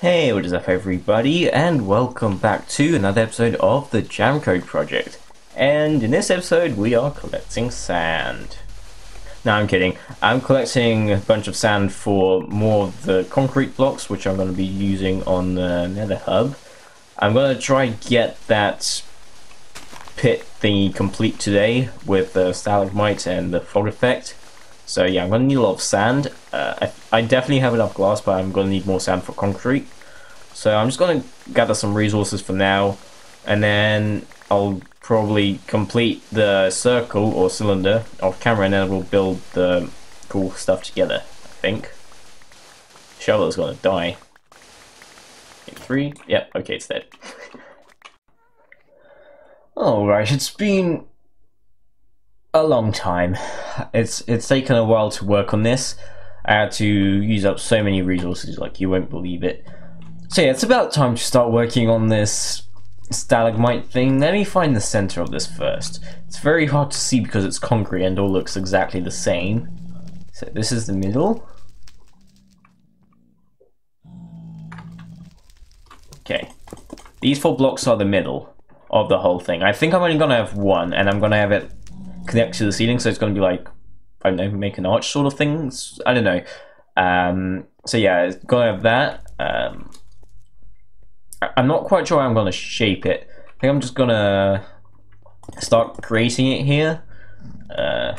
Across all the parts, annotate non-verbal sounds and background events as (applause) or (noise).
Hey, what is up everybody, and welcome back to another episode of the JamCode Project. And in this episode, we are collecting sand. No, I'm kidding. I'm collecting a bunch of sand for more of the concrete blocks, which I'm going to be using on the Nether Hub. I'm going to try and get that pit thingy complete today with the stalagmite and the fog effect. So yeah, I'm going to need a lot of sand. Uh, I, I, definitely have enough glass, but I'm going to need more sand for concrete. So I'm just going to gather some resources for now, and then I'll probably complete the circle or cylinder off camera, and then we'll build the cool stuff together, I think. Shovel's going to die. three? Yep, okay, it's dead. (laughs) Alright, it's been a long time. It's it's taken a while to work on this. I had to use up so many resources like you won't believe it. So yeah, it's about time to start working on this stalagmite thing. Let me find the center of this first. It's very hard to see because it's concrete and all looks exactly the same. So this is the middle. Okay. These four blocks are the middle of the whole thing. I think I'm only gonna have one and I'm gonna have it connect to the ceiling, so it's going to be like I don't know, make an arch sort of things. I don't know. Um, so yeah, it's to have that. Um, I'm not quite sure how I'm going to shape it. I think I'm just going to start creating it here. Uh,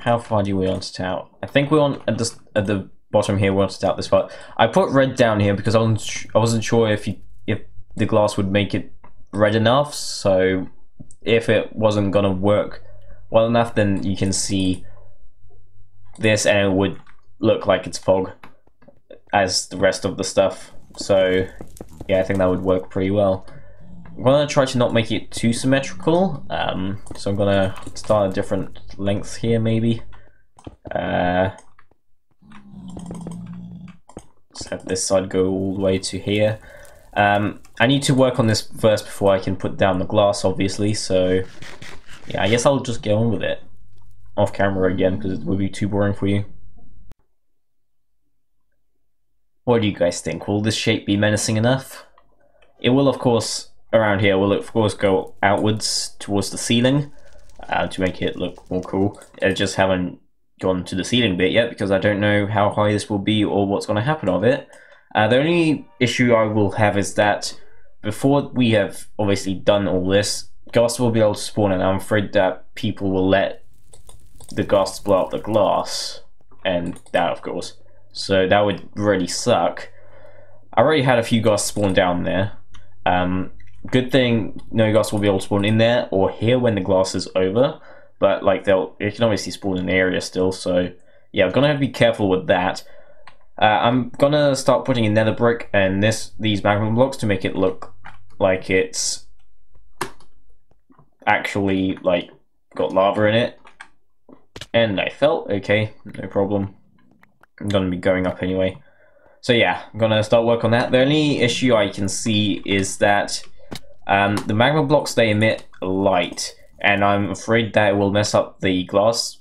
how far do we want it out? I think we want at the at the bottom here. We want it out this part. I put red down here because I wasn't I wasn't sure if you if the glass would make it red enough. So if it wasn't gonna work well enough, then you can see this and it would look like it's fog as the rest of the stuff. So yeah, I think that would work pretty well. I'm gonna try to not make it too symmetrical. Um, so I'm gonna start a different length here maybe. Uh, let's have this side go all the way to here. Um, I need to work on this first before I can put down the glass obviously, so yeah, I guess I'll just get on with it. Off camera again, because it would be too boring for you. What do you guys think? Will this shape be menacing enough? It will, of course, around here, will of course go outwards towards the ceiling uh, to make it look more cool. I just haven't gone to the ceiling bit yet because I don't know how high this will be or what's going to happen of it. Uh, the only issue I will have is that before we have obviously done all this, ghasts will be able to spawn, and I'm afraid that people will let the ghasts blow up the glass, and that, of course. So that would really suck. I already had a few ghasts spawn down there. Um, good thing no ghasts will be able to spawn in there or here when the glass is over. But like they'll, it can obviously spawn in the area still. So yeah, I'm gonna have to be careful with that. Uh, I'm gonna start putting in nether brick and this these magma blocks to make it look like it's actually like got lava in it. And I felt okay, no problem. I'm gonna be going up anyway. So yeah, I'm gonna start work on that. The only issue I can see is that um, the magma blocks they emit light, and I'm afraid that will mess up the glass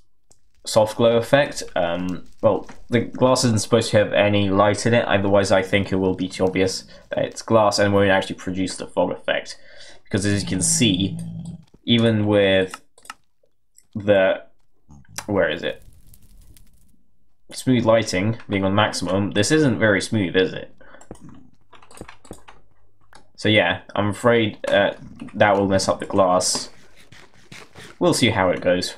soft glow effect. Um, well, the glass isn't supposed to have any light in it, otherwise I think it will be too obvious that it's glass and won't actually produce the fog effect. Because as you can see, even with the where is it? Smooth lighting being on maximum this isn't very smooth is it? So yeah I'm afraid uh, that will mess up the glass. We'll see how it goes